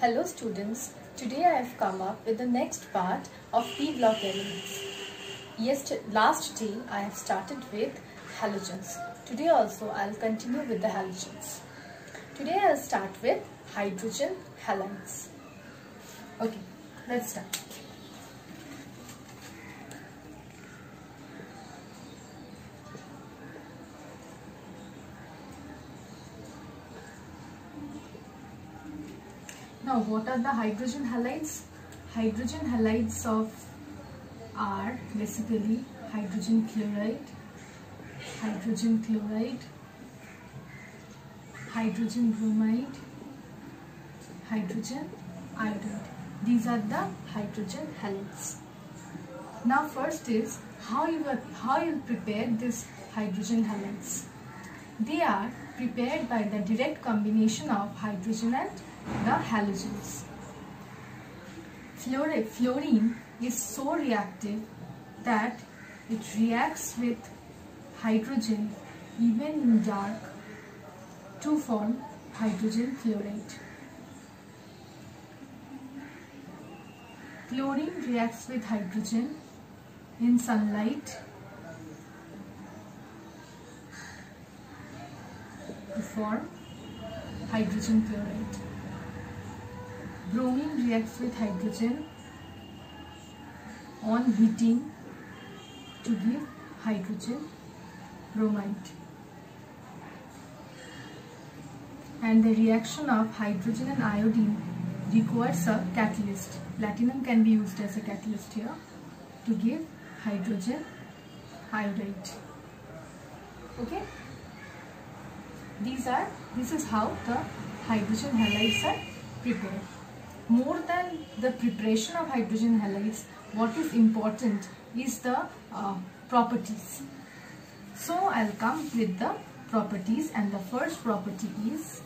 Hello students, today I have come up with the next part of P block elements. Yesterday, last day I have started with halogens. Today also I will continue with the halogens. Today I will start with hydrogen halides. Okay, let's start. What are the hydrogen halides? Hydrogen halides of are basically hydrogen chloride, hydrogen chloride, hydrogen bromide, hydrogen iodide. These are the hydrogen halides. Now first is how you are, how you prepare this hydrogen halides. They are prepared by the direct combination of hydrogen and the halogens. Fluorine is so reactive that it reacts with hydrogen even in dark to form hydrogen fluoride. Chlorine reacts with hydrogen in sunlight to form hydrogen chloride. Bromine reacts with hydrogen on heating to give hydrogen bromide. And the reaction of hydrogen and iodine requires a catalyst. Platinum can be used as a catalyst here to give hydrogen iodide. Okay? These are, this is how the hydrogen halides are prepared. More than the preparation of hydrogen halides, what is important is the uh, properties. So I'll come with the properties and the first property is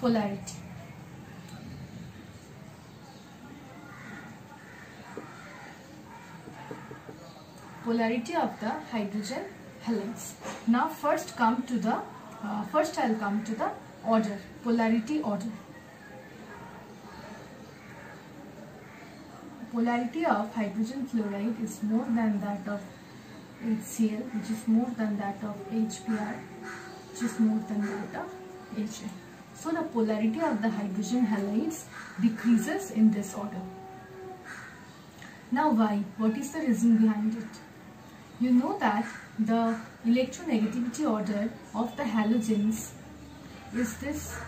polarity. Polarity of the hydrogen halides. Now first come to the, uh, first I'll come to the order, polarity order. Polarity of hydrogen fluoride is more than that of HCl which is more than that of HBr which is more than that of HI. So the polarity of the hydrogen halides decreases in this order. Now why? What is the reason behind it? You know that the electronegativity order of the halogens is this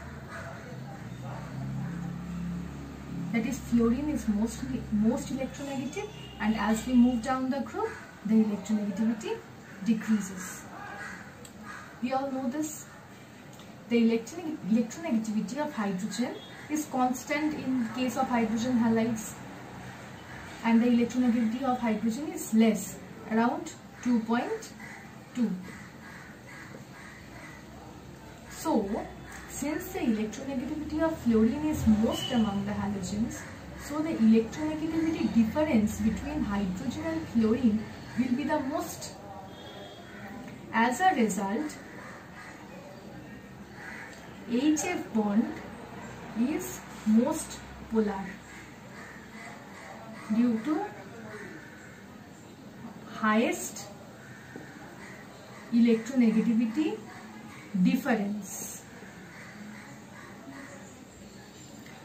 that is fluorine is mostly most electronegative and as we move down the group the electronegativity decreases. We all know this. The electron electronegativity of hydrogen is constant in case of hydrogen halides and the electronegativity of hydrogen is less around 2.2 so, since the electronegativity of fluorine is most among the halogens, so the electronegativity difference between hydrogen and fluorine will be the most. As a result, HF bond is most polar due to highest electronegativity difference.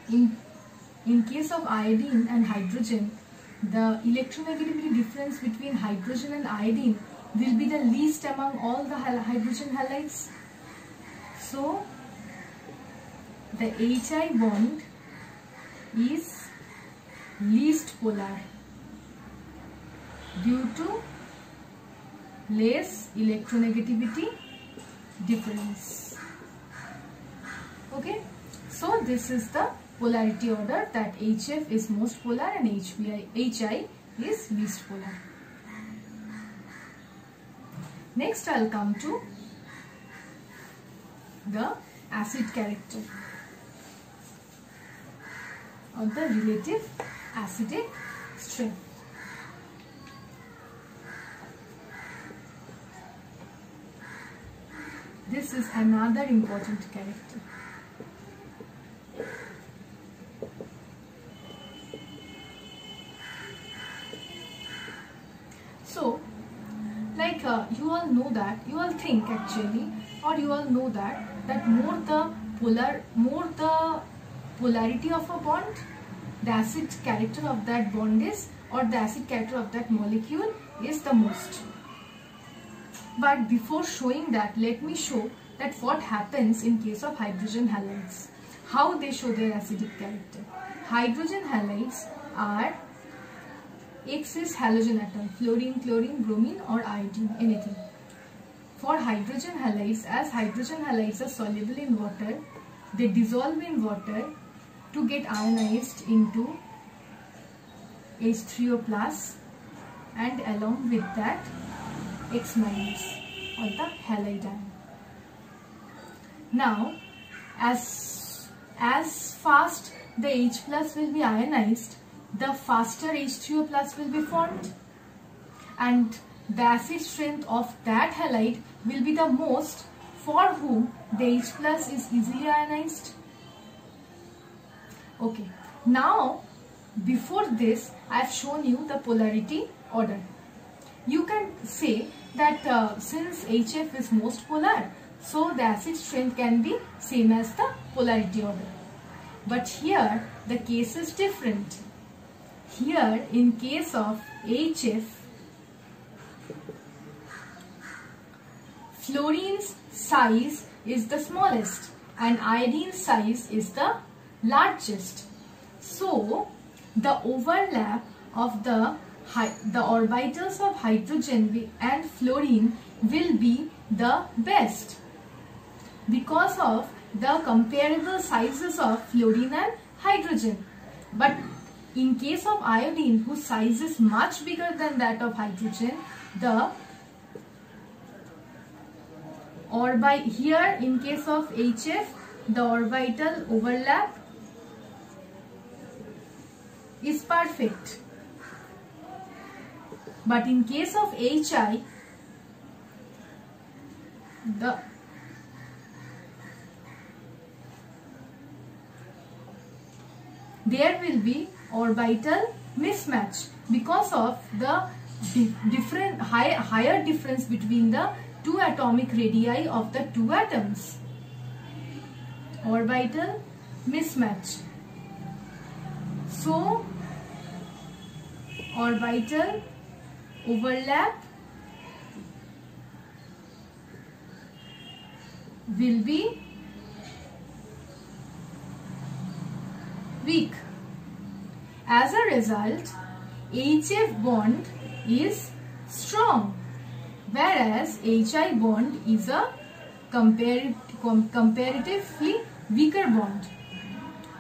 In, in case of iodine and hydrogen, the electronegativity difference between hydrogen and iodine will be the least among all the hydrogen halides. So, the HI bond is least polar due to less electronegativity difference. Okay, so this is the polarity order that HF is most polar and HBI, HI is least polar. Next I'll come to the acid character or the relative acidic strength. This is another important character. So, like uh, you all know that, you all think actually, or you all know that, that more the polar, more the polarity of a bond, the acid character of that bond is, or the acid character of that molecule is the most but before showing that let me show that what happens in case of hydrogen halides how they show their acidic character hydrogen halides are X is halogen atom, fluorine, chlorine, bromine or iodine, anything. For hydrogen halides, as hydrogen halides are soluble in water, they dissolve in water to get ionized into H3O plus and along with that X minus or the halide ion. Now, as, as fast the H plus will be ionized, the faster H3O plus will be formed and the acid strength of that halide will be the most for whom the H plus is easily ionized. Okay, now before this I have shown you the polarity order. You can say that uh, since HF is most polar, so the acid strength can be same as the polarity order. But here the case is different here in case of HF, fluorine's size is the smallest and iodine's size is the largest. So, the overlap of the, the orbitals of hydrogen and fluorine will be the best because of the comparable sizes of fluorine and hydrogen. But in case of iodine, whose size is much bigger than that of hydrogen, the or by here in case of HF, the orbital overlap is perfect. But in case of HI, the there will be orbital mismatch because of the different high, higher difference between the two atomic radii of the two atoms. Orbital mismatch. So, orbital overlap will be weak. As a result, HF bond is strong whereas HI bond is a comparatively weaker bond.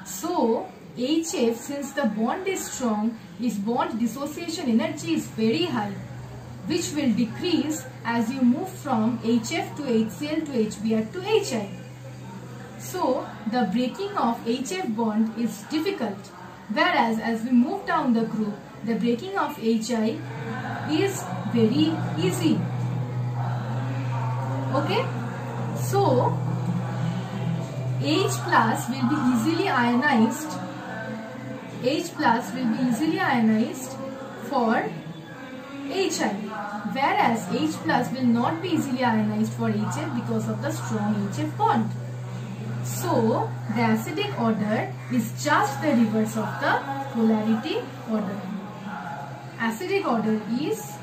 So, HF since the bond is strong, its bond dissociation energy is very high which will decrease as you move from HF to HCl to HBr to HI. So, the breaking of HF bond is difficult Whereas as we move down the group, the breaking of HI is very easy. Okay? So, H plus will be easily ionized. H plus will be easily ionized for HI. Whereas H plus will not be easily ionized for HF because of the strong HF bond. So, the acidic order is just the reverse of the polarity order. Acidic order is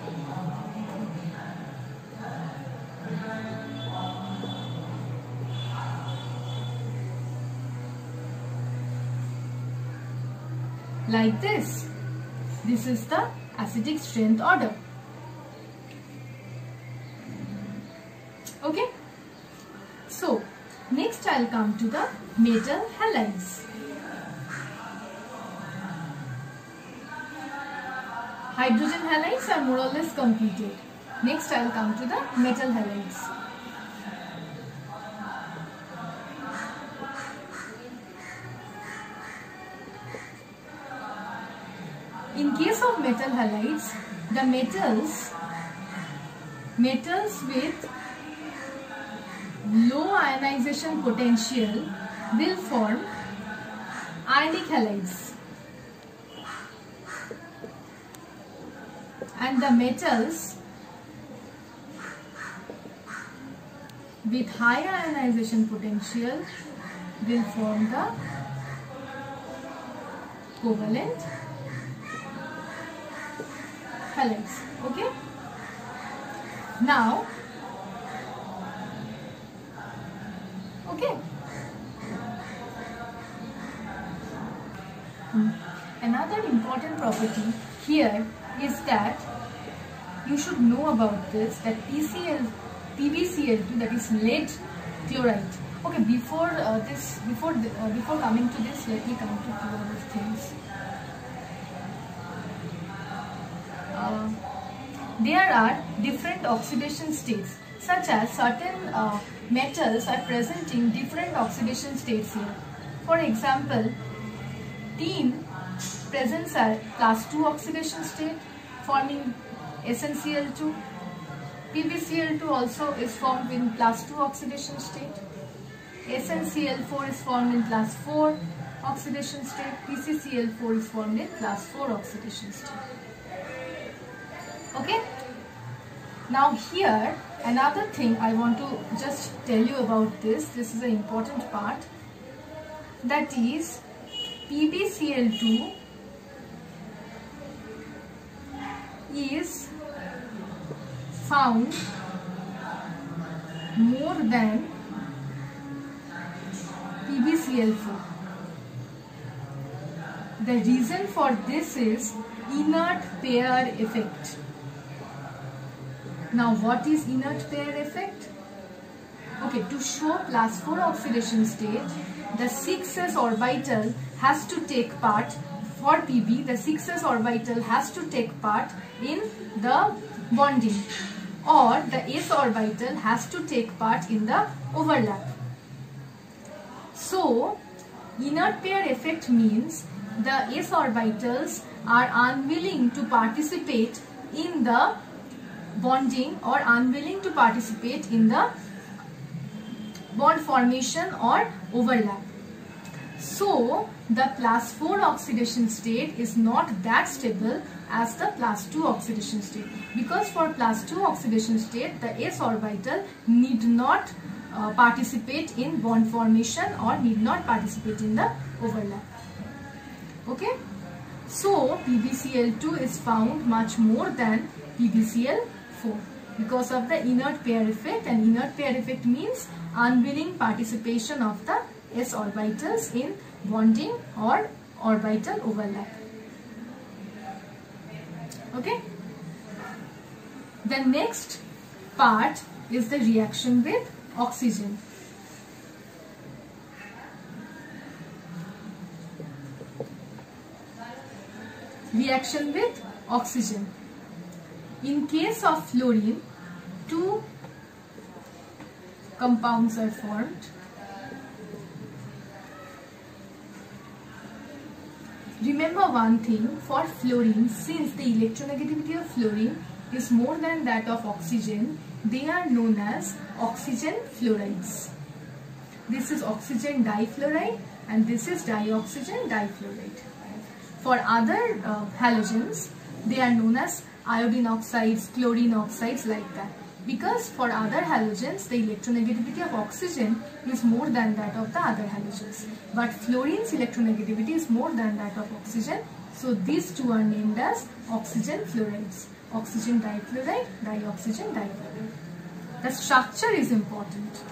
like this. This is the acidic strength order. Okay. So, Next I'll come to the metal halides. Hydrogen halides are more or less completed. Next I'll come to the metal halides. Metal halides, the metals metals with low ionization potential will form ionic halides. And the metals with high ionization potential will form the covalent halides okay? Now okay. Another important property here is that you should know about this that PCl PbCl2 that is lead chloride. Okay before uh, this before the, uh, before coming to this let me come to two other things uh, there are different oxidation states such as certain uh, metals are present in different oxidation states here for example tin presents are plus 2 oxidation state forming SnCl2 PbCl2 also is formed in class plus 2 oxidation state. SnCl4 is formed in class plus 4 oxidation state. PbCl4 is formed in class plus 4 oxidation state. Okay. Now here another thing I want to just tell you about this. This is an important part. That is PbCl2 is found more than PbCl4. The reason for this is inert pair effect. Now what is inert pair effect? Okay, to show plus 4 oxidation state, the 6s orbital has to take part for Pb, the 6s orbital has to take part in the bonding or the s orbital has to take part in the overlap. So, inert pair effect means the s orbitals are unwilling to participate in the bonding or unwilling to participate in the bond formation or overlap. So, the plus 4 oxidation state is not that stable as the plus 2 oxidation state because for plus 2 oxidation state the s orbital need not uh, participate in bond formation or need not participate in the overlap. Okay. So, PbCl2 is found much more than PbCl4 because of the inert pair effect and inert pair effect means unwilling participation of the s orbitals in bonding or orbital overlap. Okay. The next part is the reaction with oxygen. Reaction with oxygen. In case of fluorine, two compounds are formed Remember one thing, for fluorine, since the electronegativity of fluorine is more than that of oxygen, they are known as oxygen fluorides. This is oxygen difluoride and this is dioxygen difluoride. For other uh, halogens, they are known as iodine oxides, chlorine oxides like that. Because for other halogens the electronegativity of oxygen is more than that of the other halogens. But fluorine's electronegativity is more than that of oxygen. So these two are named as oxygen fluorides. Oxygen difluoride dioxygen difluoride. The structure is important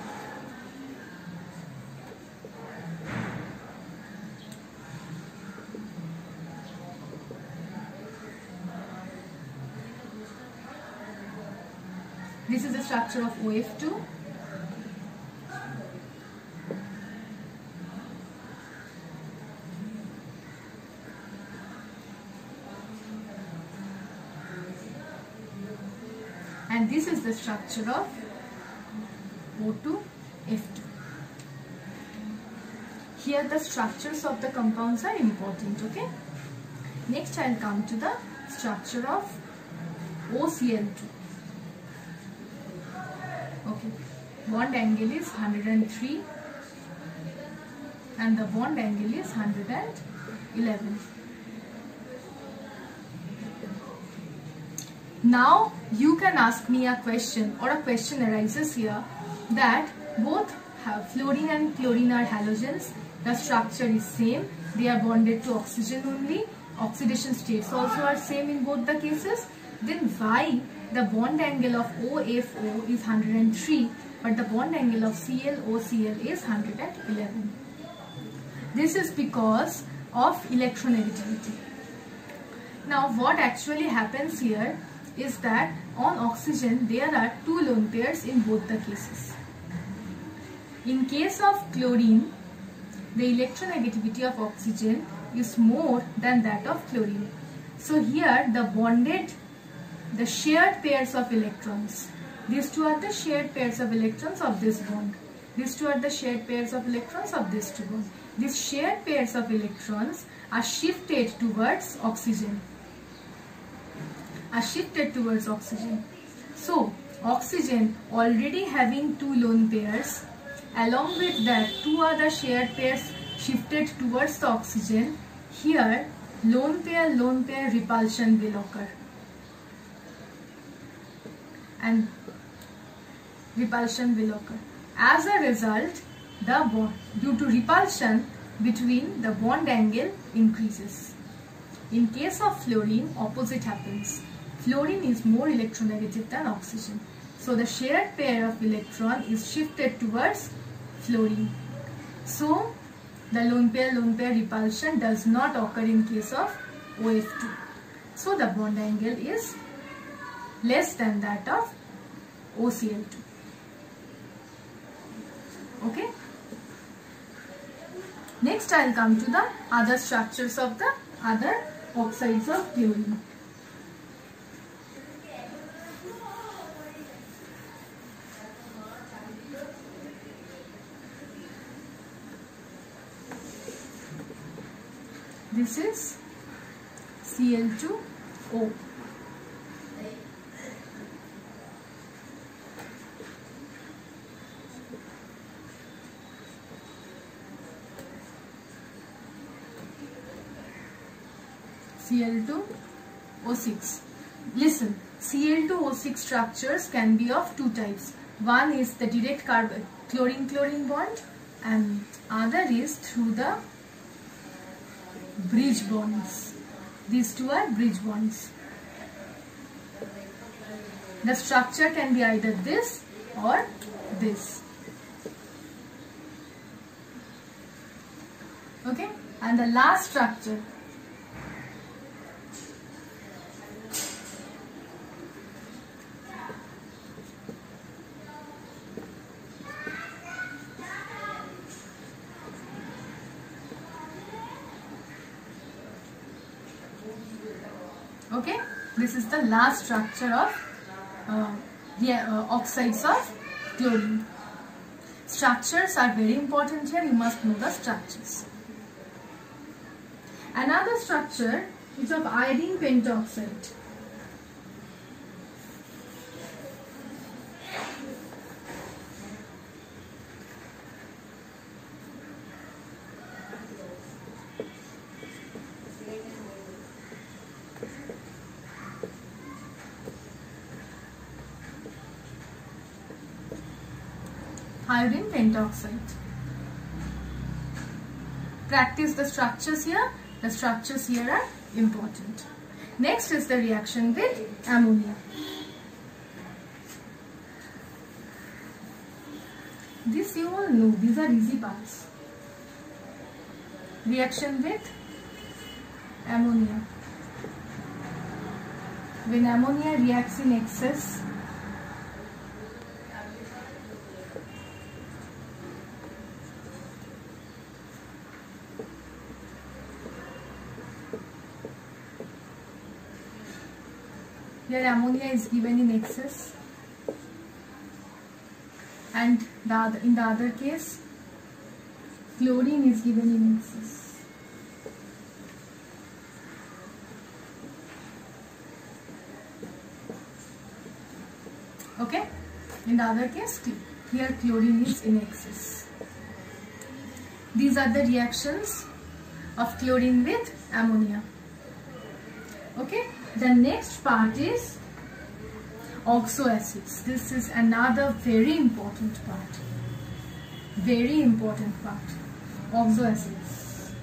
This is the structure of wave 2. And this is the structure of O2, F2. Here the structures of the compounds are important, okay? Next I'll come to the structure of OCl2 okay bond angle is 103 and the bond angle is 111 now you can ask me a question or a question arises here that both fluorine and chlorine are halogens. The structure is same. They are bonded to oxygen only. Oxidation states also are same in both the cases. Then why the bond angle of OFO is 103 but the bond angle of ClOCl is 111. This is because of electronegativity. Now what actually happens here is that on oxygen there are two lone pairs in both the cases. In case of chlorine, the electronegativity of oxygen is more than that of chlorine. So here the bonded, the shared pairs of electrons, these two are the shared pairs of electrons of this bond. These two are the shared pairs of electrons of this two bond. These shared pairs of electrons are shifted towards oxygen are shifted towards oxygen. So, oxygen already having two lone pairs, along with that two other shared pairs shifted towards the oxygen, here lone pair lone pair repulsion will occur. And repulsion will occur. As a result, the bond due to repulsion between the bond angle increases. In case of fluorine, opposite happens fluorine is more electronegative than oxygen. So the shared pair of electron is shifted towards fluorine. So the lone pair lone pair repulsion does not occur in case of OF2. So the bond angle is less than that of OCl2. Okay. Next I will come to the other structures of the other oxides of chlorine. This is Cl2O. Cl2O6. Listen, Cl2O6 structures can be of two types. One is the direct carbon chlorine-chlorine bond and other is through the bridge bonds. These two are bridge bonds. The structure can be either this or this. Okay, and the last structure this is last structure of uh, the uh, oxides of chlorine. Structures are very important here. You must know the structures. Another structure is of iodine pentoxide. Iodine pentoxide. Practice the structures here. The structures here are important. Next is the reaction with ammonia. This you all know. These are easy parts. Reaction with ammonia. When ammonia reacts in excess Here ammonia is given in excess and the other, in the other case chlorine is given in excess. Okay, in the other case here chlorine is in excess. These are the reactions of chlorine with ammonia. Okay. The next part is oxo acids. This is another very important part. Very important part. Oxo acids.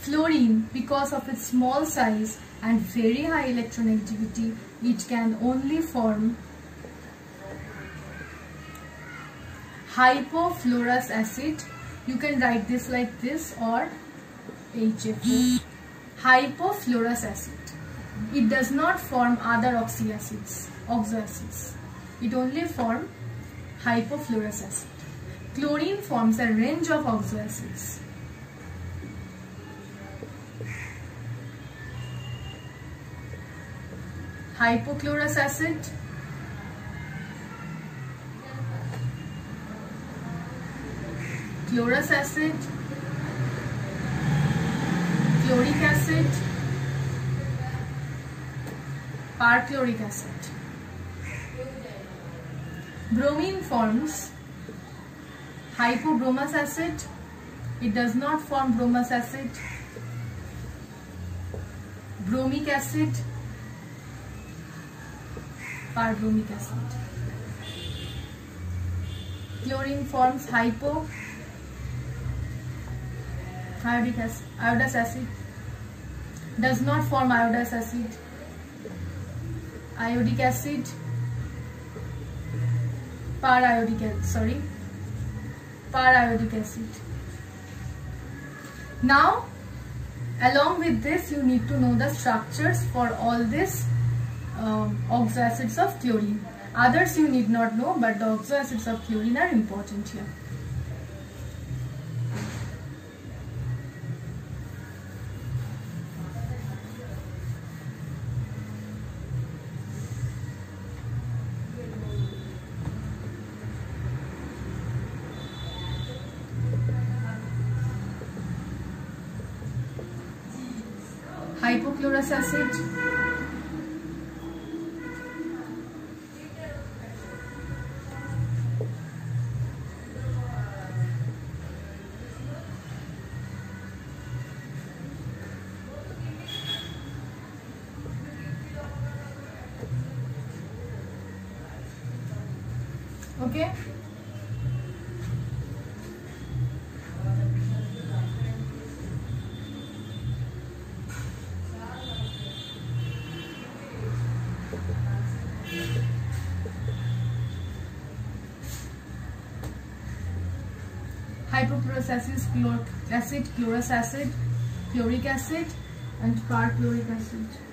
Fluorine, because of its small size and very high electronegativity, it can only form hypofluorous acid. You can write this like this or HFO. Hypofluorous acid. It does not form other oxyacids, oxoacids. It only form hypofluorous acid. Chlorine forms a range of oxoacids. Hypochlorous acid chlorous acid, chloric acid, perchloric acid. Bromine forms hypobromous acid. It does not form bromous acid. Bromic acid, perbromic acid. Chlorine forms hypo iodic acid, iodous acid does not form iodous acid. Iodic acid. Periodic acid sorry. Periodic acid. Now along with this you need to know the structures for all these um, oxoacids of chlorine. Others you need not know but the oxoacids of chlorine are important here okay hypochlorous acid, chloric acid, chlorous acid, chloric acid and perchloric acid.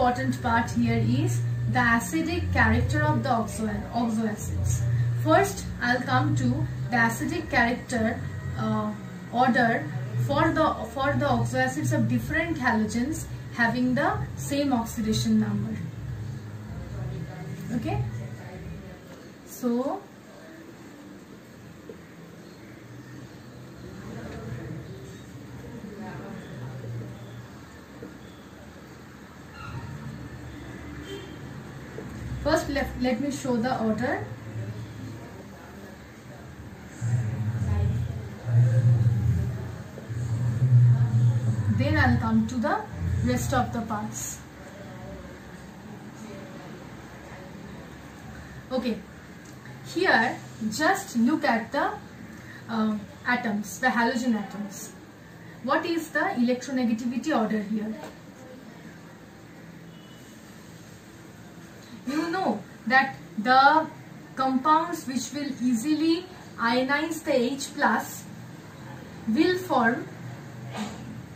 Important part here is the acidic character of the oxo oxoacids. First, I'll come to the acidic character uh, order for the for the oxoacids of different halogens having the same oxidation number. Okay. So First, let, me show the order. Then I'll come to the rest of the parts. Okay, here just look at the uh, atoms, the halogen atoms. What is the electronegativity order here? you know that the compounds which will easily ionize the H plus will form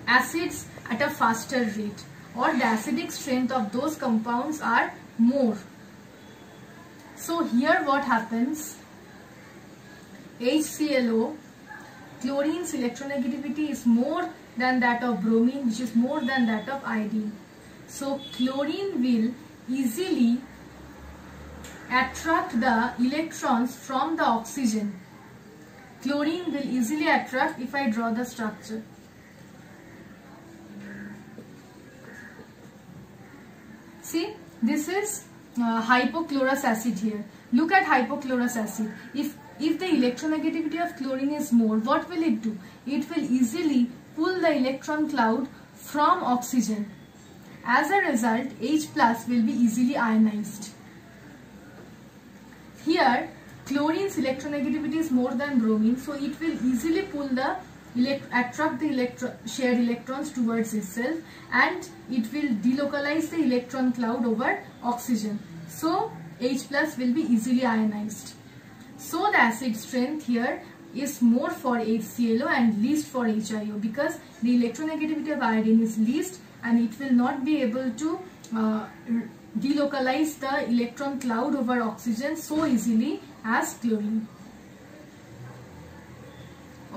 acids at a faster rate or the acidic strength of those compounds are more. So here what happens HClO chlorine's electronegativity is more than that of bromine which is more than that of iodine. So chlorine will easily attract the electrons from the oxygen chlorine will easily attract if I draw the structure. See, this is uh, hypochlorous acid here. Look at hypochlorous acid. If if the electronegativity of chlorine is more, what will it do? It will easily pull the electron cloud from oxygen. As a result, H plus will be easily ionized. Here, chlorine's electronegativity is more than bromine, so it will easily pull the attract the electro shared electrons towards itself and it will delocalize the electron cloud over oxygen. So, H plus will be easily ionized. So, the acid strength here is more for HClO and least for HIO because the electronegativity of iodine is least and it will not be able to uh, delocalize the electron cloud over oxygen so easily as chlorine.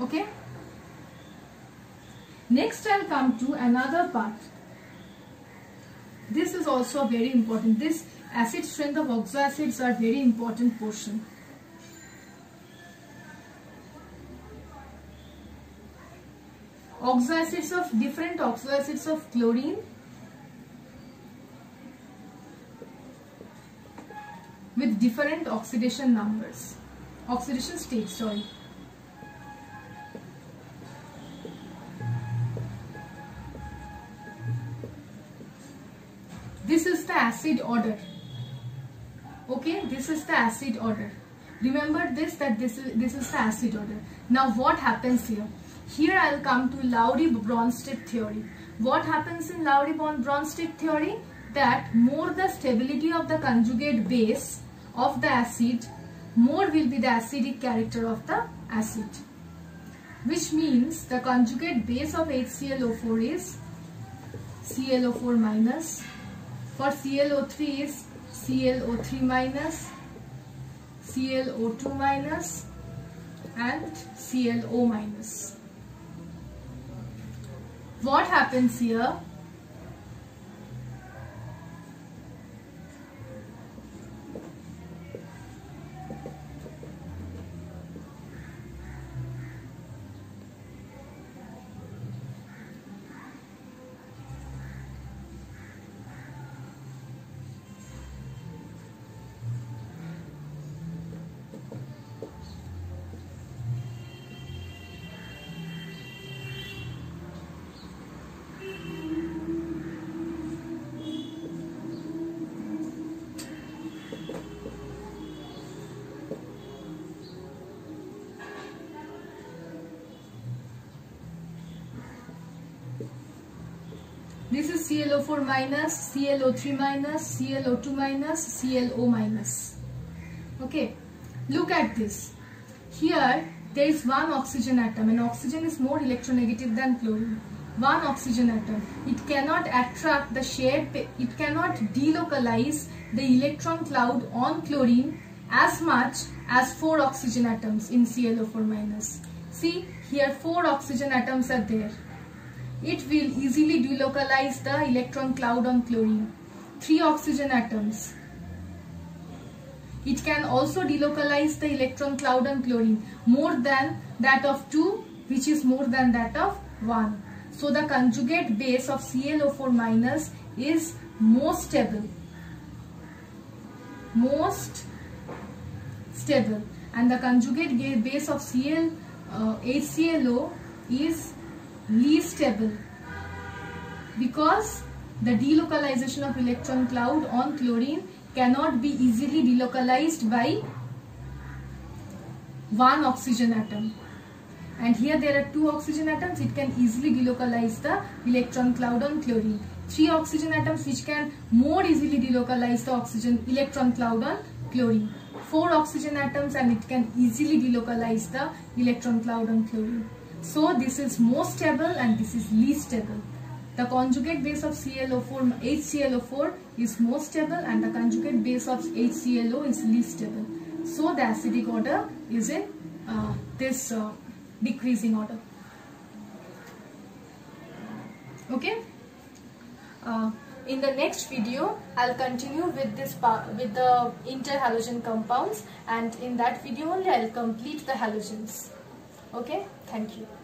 Okay. Next I'll come to another part. This is also very important. This acid strength of oxoacids are very important portion. Oxoacids of different oxoacids of chlorine different oxidation numbers. Oxidation states, sorry. This is the acid order. Okay, this is the acid order. Remember this that this is this is the acid order. Now what happens here? Here I'll come to Lowry-Bronsted theory. What happens in Lowry-Bronsted theory? That more the stability of the conjugate base of the acid, more will be the acidic character of the acid. Which means the conjugate base of HClO4 is ClO4 minus for ClO3 is ClO3 minus, ClO2 minus and ClO minus. What happens here? ClO4 minus, ClO3 minus, ClO2 minus, ClO minus. Okay, look at this. Here there is one oxygen atom and oxygen is more electronegative than chlorine. One oxygen atom. It cannot attract the shared, it cannot delocalize the electron cloud on chlorine as much as four oxygen atoms in ClO4 minus. See here four oxygen atoms are there it will easily delocalize the electron cloud on chlorine. 3 oxygen atoms. It can also delocalize the electron cloud on chlorine more than that of 2 which is more than that of 1. So the conjugate base of ClO4 minus is most stable. Most stable and the conjugate base of Cl uh, HClO is least stable. Because the delocalization of electron cloud on chlorine cannot be easily delocalized by one oxygen atom. And here there are two oxygen atoms it can easily delocalize the electron cloud on chlorine. Three oxygen atoms which can more easily delocalize the oxygen electron cloud on chlorine. Four oxygen atoms and it can easily delocalize the electron cloud on chlorine so this is most stable and this is least stable. The conjugate base of ClO4, HClO4 is most stable and the conjugate base of HClO is least stable. So the acidic order is in uh, this uh, decreasing order. Okay. Uh, in the next video, I'll continue with this part with the interhalogen compounds and in that video only I'll complete the halogens. Okay? Thank you